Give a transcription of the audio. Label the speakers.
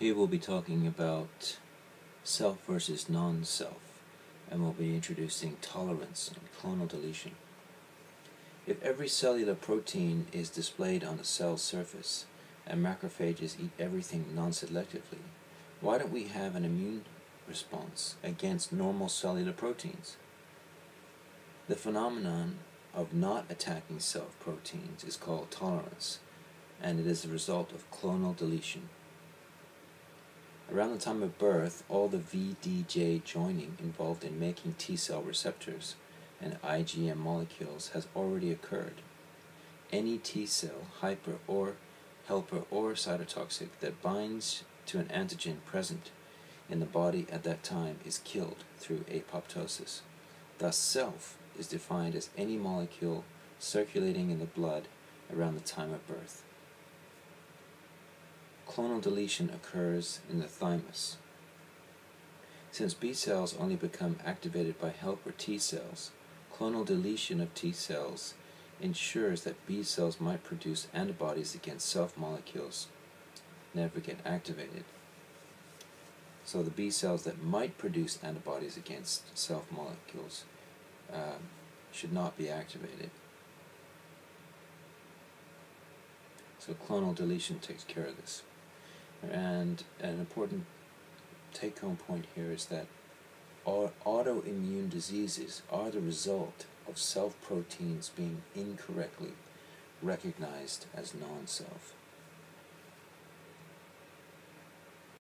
Speaker 1: Here we'll be talking about self versus non-self, and we'll be introducing tolerance and clonal deletion. If every cellular protein is displayed on a cell surface, and macrophages eat everything non-selectively, why don't we have an immune response against normal cellular proteins? The phenomenon of not attacking self proteins is called tolerance, and it is the result of clonal deletion. Around the time of birth, all the VDJ joining involved in making T cell receptors and IgM molecules has already occurred. Any T cell, hyper or helper or cytotoxic that binds to an antigen present in the body at that time is killed through apoptosis. Thus, self is defined as any molecule circulating in the blood around the time of birth. Clonal deletion occurs in the thymus. Since B cells only become activated by helper T cells, clonal deletion of T cells ensures that B cells might produce antibodies against self molecules never get activated. So the B cells that might produce antibodies against self molecules um, should not be activated. So clonal deletion takes care of this. And an important take-home point here is that autoimmune diseases are the result of self proteins being incorrectly recognized as non-self.